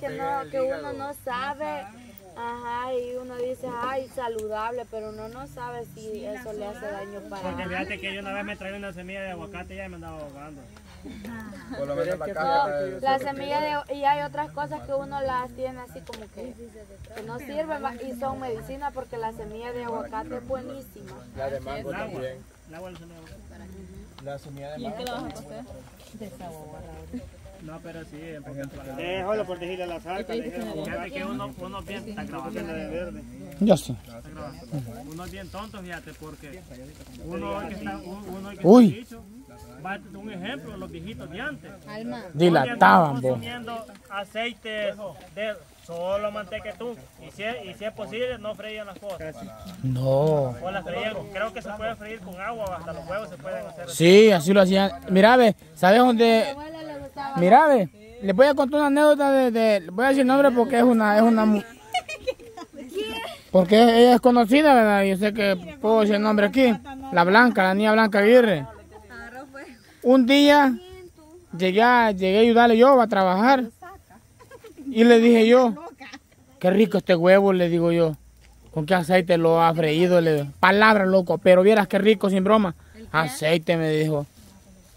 que no, que uno no sabe. Ajá, y uno dice, ay, saludable, pero uno no sabe si eso le hace daño para Porque fíjate que yo una vez me traí una semilla de aguacate y ya me andaba ahogando. Por lo menos la No, de- la semilla de y hay otras cosas que uno las tiene así como que, que no sirven y son medicina porque la semilla de aguacate es buenísima. La de mango también. De la semilla de aguacate. La semilla de mango. No, pero sí, a trabajar. Déjalo por decirle la saca. Fíjate que uno, uno bien está grabando de verde. Yo sí. Está. Uno es bien tonto, fíjate, porque uno que está, uno que Uy. está dicho, va a un ejemplo, los viejitos de antes. Dilataban, vos. consumiendo aceite de solo manteca tú. Y si, es- y si es posible, no freían las cosas. No. O las freían, creo que se puede freír con agua, hasta los huevos se pueden hacer. Sí, así lo hacían. Mira, ve, ¿sabes dónde? Mira, ve, les voy a contar una anécdota de, voy a decir el nombre porque es una, es una, porque ella es conocida, ¿verdad? Yo sé que puedo decir el nombre aquí. La Blanca, la niña Blanca Aguirre. Un día llegué a, llegué a ayudarle yo a trabajar y le dije yo, qué rico este huevo, le digo yo. ¿Con qué aceite lo ha freído? Le digo, palabra, loco, pero vieras qué rico, sin broma. Aceite, me dijo.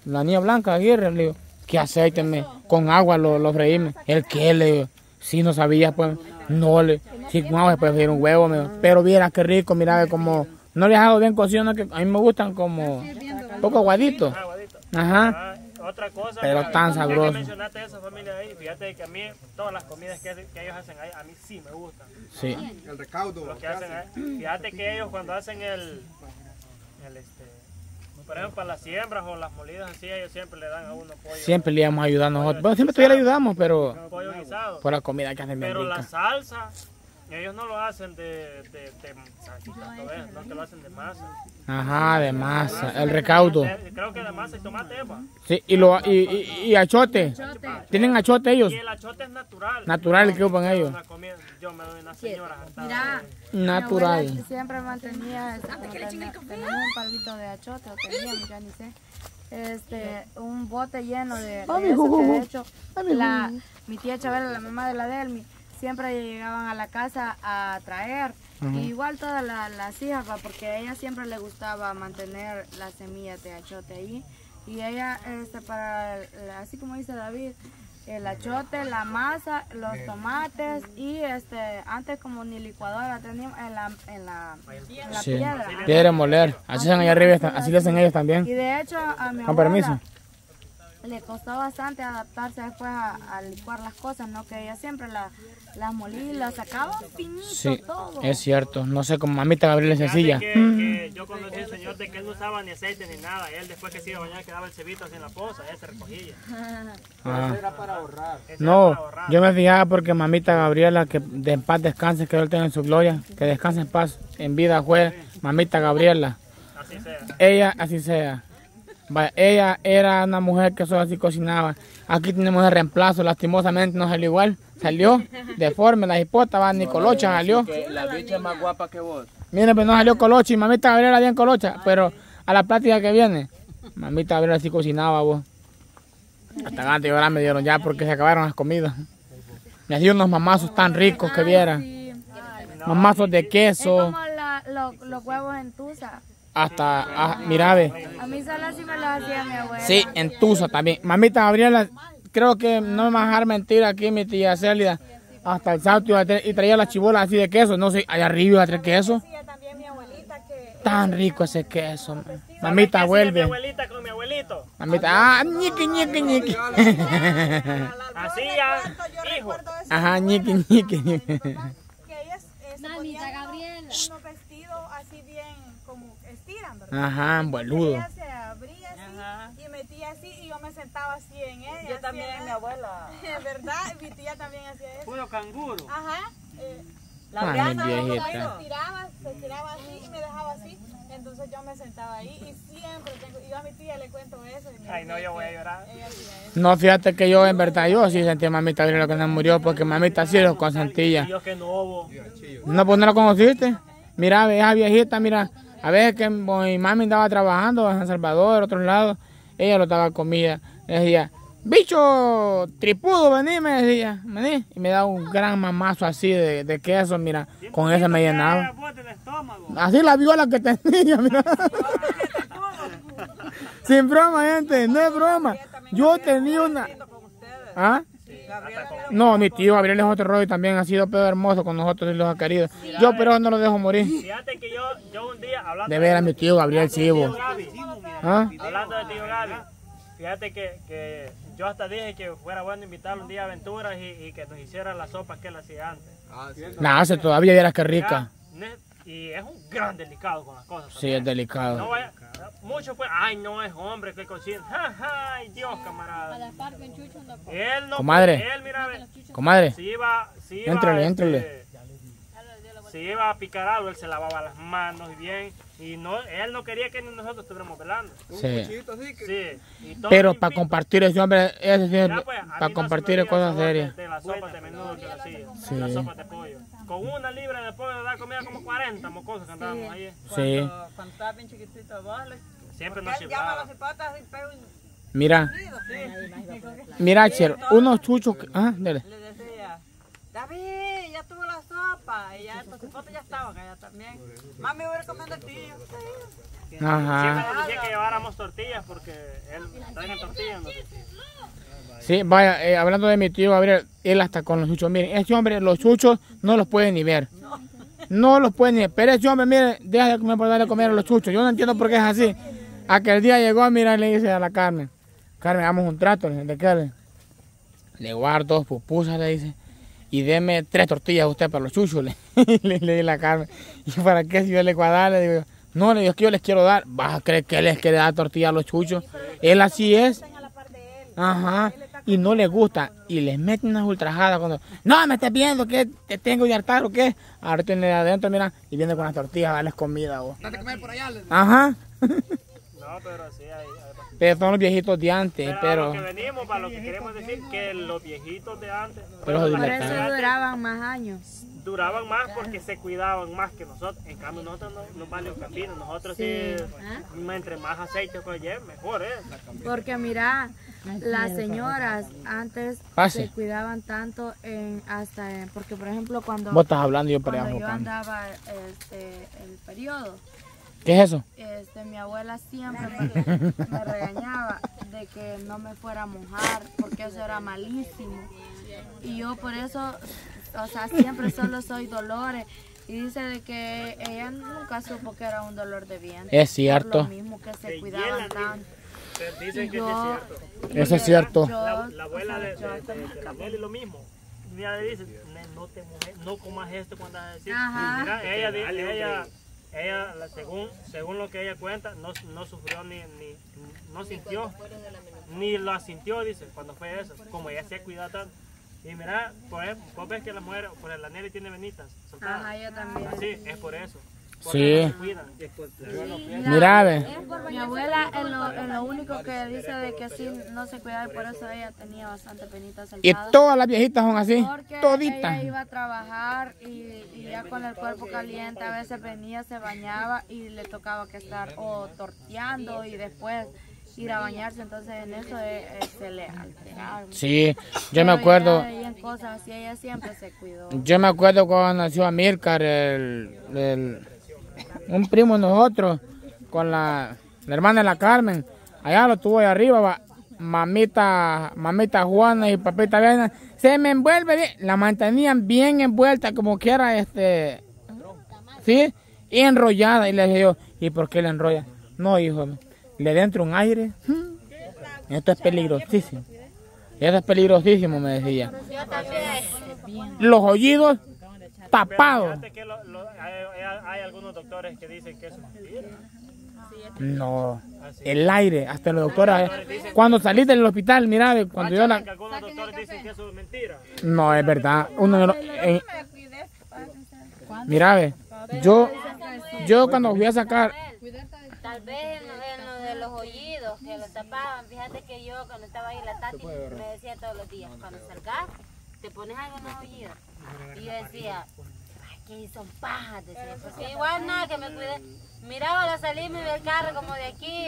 La niña blanca, Aguirre, le digo, ¿qué aceite? Me, con agua lo, lo freíme. ¿El qué? Le digo, si no sabía, pues, no le, si con agua se puede freír un huevo, me. Pero vieras qué rico, mira, como, no le dejado bien cocido, no, que a mí me gustan como, un poco aguaditos. Aguadito. Ajá. Otra cosa. Pero que- tan que sabroso. mencionaste esa familia ahí, fíjate que a mí todas las comidas que, que ellos hacen ahí, a mí sí me gustan. Sí. El recaudo. Lo que hacen ahí. Fíjate que ellos cuando hacen el, el este, por ejemplo, para las siembras o las molidas así, ellos siempre le dan a uno pollo. Siempre le íbamos a ayudar nosotros. Bueno, siempre todavía le ayudamos, pero pollo guisado. por la comida que hacen bien Pero la rica. Ellos no lo hacen de, de, de salsita, eso, no que lo hacen de masa. Ajá, de masa, el recaudo. Creo que de masa y tomate, epa. Sí, y, lo, y, y, y achote. Tienen achote ellos. Y el achote es natural. Natural el que ocupan ellos. Yo me doy una señora Mira, Natural. siempre mantenía, este, como tenía- un palito de achote, o teníamos, ya ni sé, este, un bote lleno de, de eso, que de hecho, la, mi tía Chabela, la mamá de la Delmi, siempre llegaban a la casa a traer, y igual todas la- las hijas, va, porque a ella siempre le gustaba mantener las semillas de achote ahí, y ella, este, para, el- así como dice David, el achote, la masa, los tomates y este antes como ni licuadora teníamos en la en la, en la Sí. piedra. Piedra moler. Así hacen allá arriba, así le hacen ellos Y también. de hecho a mi Con abuela permiso. Le costó bastante adaptarse después a, a licuar las cosas, ¿no? Que ella siempre la- las molía y las sacaba finito Sí, todo. es cierto. No sé, como mamita Gabriela Fíjate sencilla. que, que yo conocí a un señor de que él no usaba ni aceite ni nada. Él después que se iba a bañar quedaba el cebito así en la poza, él se recogía. Ah. Era para ahorrar. No, para ahorrar. yo me fijaba porque mamita Gabriela, que de en paz descanse, que él tenga en su gloria, que descanse en paz, en vida fue mamita Gabriela. Así sea. Ella, así sea. Vaya, ella era una mujer que solo así cocinaba. Aquí tenemos el reemplazo, lastimosamente no salió igual. Salió deforme, la hipota, va, ni colocha salió. La bicha es más guapa que vos. Mire, pues no salió colocha y mamita Gabriela bien colocha, pero a la plática que viene, mamita Gabriela sí cocinaba vos. Hasta ganas de llorar me dieron ya porque se acabaron las comidas. Me hacía unos mamazos tan ricos que viera. Sí. Mamazos de Es queso, como la- lo- los huevos en tusa. Hasta, ah, mira, ve. A mí solo así me los hacía mi abuela. Sí, en Tusa también. Mamita Gabriela, creo que no me va a dejar mentir aquí mi tía Célida. Hasta el salto iba a traer- y traía las chibolas así de queso. No sé, allá arriba iba a traer queso. también mi abuelita que Tan rico ese queso. man. ¿Sabe Mamita Mi vuelve. abuelita con mi abuelito. Mamita, ah, ñiqui, ñiqui, ñiqui. Así ya, hijo. Ajá, ñiqui, ñiqui. que ellas eh, se ponían unos, unos vestidos así bien como estiran, ¿verdad? Ajá, boludo. Ella se abría así y metía así y yo me sentaba así en ella. Yo también, mi abuela. ¿Verdad? Mi tía también hacía eso. Puro canguro. Ajá. eh, La Ay, Briana, se estiraba, se estiraba así y me dejaba así. Entonces yo me sentaba ahí y siempre tengo, y yo a mi tía le cuento eso. y Ay, no, yo voy a llorar. No, fíjate que yo, en verdad, yo sí sentí a mamita Gabriela que no murió porque mamita sí lo consentía. Dios que no hubo. No, pues no la conociste. Mira, ve, esa viejita, mira, a veces que mi mami andaba trabajando en San Salvador, otros lados, ella lo daba comida. Le decía, bicho tripudo, vení, me decía, vení. Y me daba un gran mamazo así de, queso, mira, con eso me llenaba. Así la viola que tenía, mira. Sin broma, gente, no es broma. Yo tenía una... ¿Ah? No, mi tío Gabriel es otro rollo y también ha sido pedo hermoso con nosotros y los ha querido. Yo pero no lo dejo morir. Fíjate que yo, yo un día, hablando De veras, mi tío Gabriel Chivo. Gaby, ¿Ah? hablando de tío Gaby, fíjate que, que yo hasta dije que fuera bueno invitarlo un día a aventuras y, y que nos hiciera la sopa que él hacía antes. La hace todavía, vieras qué rica. Ya, Y es un gran delicado con las cosas. Sí, es No delicado. vaya, mucho pues, ay no es hombre que cocina. Ay Dios camarada. Él no, Comadre. él mira, ve, Comadre, si iba, si iba, Éntrale, este, éntrale. Si iba a picar algo, él se lavaba las manos y bien. Y no, él no quería que ni nosotros estuviéramos velando. sí. Sí. y Pero para compartir ese hombre, ese Mira, pues, a para no compartir se cosas serias. De, de la sopa de menudo que le hacía. Sí. La sopa de pollo. Con una libra de pollo le da comida como 40 mocosos que andábamos ahí. Sí. Cuando estaba bien chiquitito, vos le Siempre nos él llama a chiflaba. las hipotas y pega un Mira, mira, Cher, unos chuchos. que- Ah, dele. le decía, David, ya tuvo la sopa. Y ya los ya estaban allá también. Mami, voy a ir comiendo el tío. Ajá. Siempre nos decía que lleváramos tortillas porque él trae tortillas. decía. Sí, vaya, eh, hablando de mi tío Gabriel, él hasta con los chuchos. Miren, este hombre, los chuchos no los puede ni ver. No los puede ni ver. Pero este hombre, mire, deja de comer por darle comer a los chuchos. Yo no entiendo por qué es así. Aquel día llegó, mira, y le dice a la Carmen, Carmen, hagamos un trato. le dice, ¿De qué? Le- guardo dos pupusas, le dice. Y deme tres tortillas a usted para los chuchos, le, le, di la Carmen. ¿Y para qué si yo le voy a dar? Le digo, no, le digo, que yo les quiero dar. ¿Vas a creer que les quiere dar tortillas a los chuchos? Él así es. Ajá. Y no les gusta. Y les meten unas ultrajadas cuando. No, me estás viendo que te tengo de hartar o qué. Ahora tiene de adentro, mira. Y viene con las tortillas a darles comida. vos. Ajá. No, pero sí, bastante. Pero son los viejitos de antes. Pero, Pero. lo que venimos, para lo que queremos decir, que los viejitos de antes, Pero Por eso duraban más años. duraban más porque se cuidaban más que nosotros. En cambio, nosotros no, nos vale un camino. Nosotros sí, entre más aceite que lleve, mejor es. Porque mira, las señoras antes Pase. se cuidaban tanto en hasta en- porque por ejemplo cuando, Vos estás hablando yo para cuando yo andaba este el periodo, ¿Qué es eso? este mi abuela siempre me, me regañaba de que no me fuera a mojar porque eso era malísimo. Y yo por eso, o sea, siempre solo soy dolores. Y dice de que ella nunca supo que era un dolor de vientre. Es cierto. Por lo mismo que se cuidaban tanto. Dicen que es cierto. Eso es cierto. Yo, La, la abuela o sea, de, yo de, hasta de, me de la escapé. Nelly lo mismo. Mira, le dice, "Ne- no te mojes, no comas esto cuando decir. Ajá. Mira, ella, di- ella, ella la- según, según lo que ella cuenta, no, no sufrió ni, ni, no sintió, ni la sintió, dice, cuando fue eso, como ella se ha cuidado tanto. Y mira, pues, vos ves que la mujer, pues la Nelly tiene venitas soltadas. Ajá, yo también. Así, es por eso. Sí. Mira, ve. Mi abuela en lo, en lo único que dice de que sí no se cuidaba y por eso ella tenía bastante penita Y soltada. todas las viejitas son así. Porque Toditas. ella iba a trabajar y, y ya con el cuerpo caliente a veces venía, se bañaba y le tocaba que estar o torteando y después ir a bañarse, entonces en eso eh, eh, se le alteraba. Sí, yo me acuerdo. en cosas así, ella siempre se cuidó. Yo me acuerdo cuando nació Amílcar, el, el- un primo de nosotros, con la, la hermana de la Carmen. Allá lo tuvo ahí arriba, va, mamita, mamita Juana y papita Diana. Se me envuelve bien. La mantenían bien envuelta, como quiera, este, ¿sí? Y enrollada. Y le dije yo, ¿y por qué la enrolla? No, hijo, le dentro un aire. Esto es peligrosísimo. Esto es peligrosísimo, me decía. Los oídos Fíjate que lo- lo- hay, hay- algunos doctores que dicen que eso es mentira. No, el aire, hasta los doctores. Cuando salís del hospital, mira, cuando yo la. Algunos doctores dicen que eso es mentira. No, es verdad. Uno de los- en- mira, ve, yo, yo cuando fui a sacar. Tal vez en lo, en lo de los oídos, que lo tapaban. Fíjate que yo cuando estaba ahí la Tati me decía todos los días, cuando salgas, te pones algo en los oídos. Y yo decía, aquí son pajas, decía, porque igual nada que me cuide. Miraba la salida y el carro como de aquí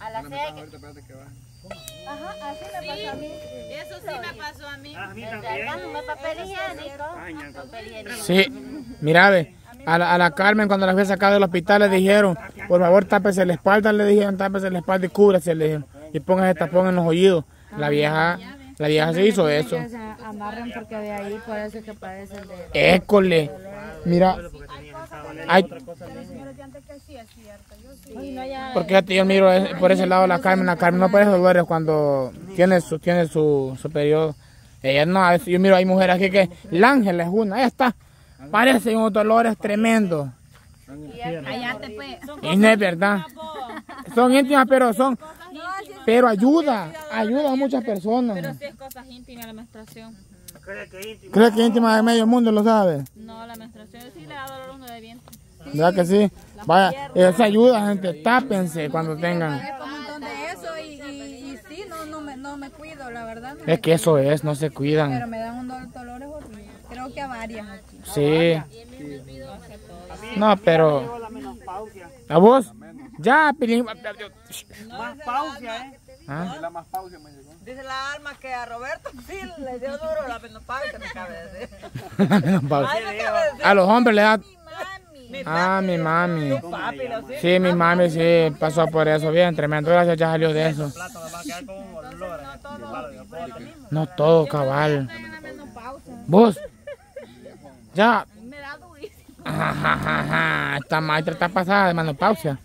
a la seca. Ajá, así me pasó a mí. Eso sí me pasó a mí. Cargándome papel higiénico. Sí, mira, ve, a la, a la Carmen cuando la fui a sacar del hospital le dijeron, por favor tápese la espalda, le dijeron, tápese la espalda y cúbrese, le dijeron, y póngase tapón en los oídos. La vieja, la vieja se hizo eso. Que se amarren porque de ahí por eso es que padecen de... École, mira, hay, porque yo miro por ese lado la Carmen, la Carmen no parece dolores cuando tiene su, tiene su, su periodo. Ella no, yo miro hay mujeres aquí que, el ángel es una, ahí está, parecen unos dolores tremendos. Fue. Y no es verdad. Son íntimas, pero son, pero ayuda, ayuda a muchas personas. Sí es cosas íntimas la menstruación. Cree que íntimo. ¿Crees que íntima de medio mundo lo sabe? No, la menstruación sí le da dolor a uno de vientre. ¿Verdad que sí? Vaya, esa ayuda, gente, tápense cuando tengan. un montón de eso y, y, y sí, no, me, cuido, la verdad. No. Es que eso es, no se Pero cuidan. me dan un dolor, dolores horribles. Creo que a varias aquí. Sí. No, pero... ¿A vos? Ya, Pilín. Más pausa, ¿eh? ¿Ah? La más pausa me llegó. Dice la alma que a Roberto sí le dio duro la menopausia, me cabe decir. La menopausia. Ay, me cabe decir. A los hombres le da... Mi Ah, mi mami. papi, lo sí. Sí, mi mami sí pasó por eso bien, tremendo. Gracias, ya salió de eso. Olor. ¿eh? No todo, cabal. ¿Vos? Ya. Me da durísimo. Esta maestra está pasada de menopausia.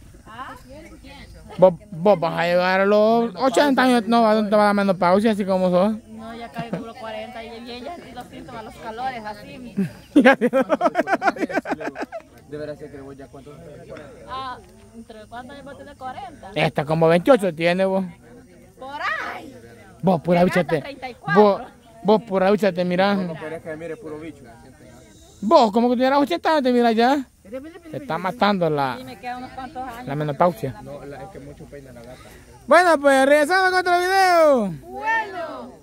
Vos, vos vas a llegar a los 80 años, no, ¿a dónde te va a dar menopausia así como sos? No, ya casi por los 40 y ella sí los síntomas, los calores, así. Deberá ser que vos ya cuántos Ah, ¿entre cuántos años vos tenés 40? Esta como 28 tiene vos. Por ahí. Vos, pura Llegando a bichate. 34. Vos, vos, pura bichate, mirá. No querés que mire puro bicho. Vos, como que tuvieras 80 años, te mira ya. Te está matando la, la menopausia. No, la, es que mucho peina la gata. Bueno, pues regresamos con otro video. Bueno.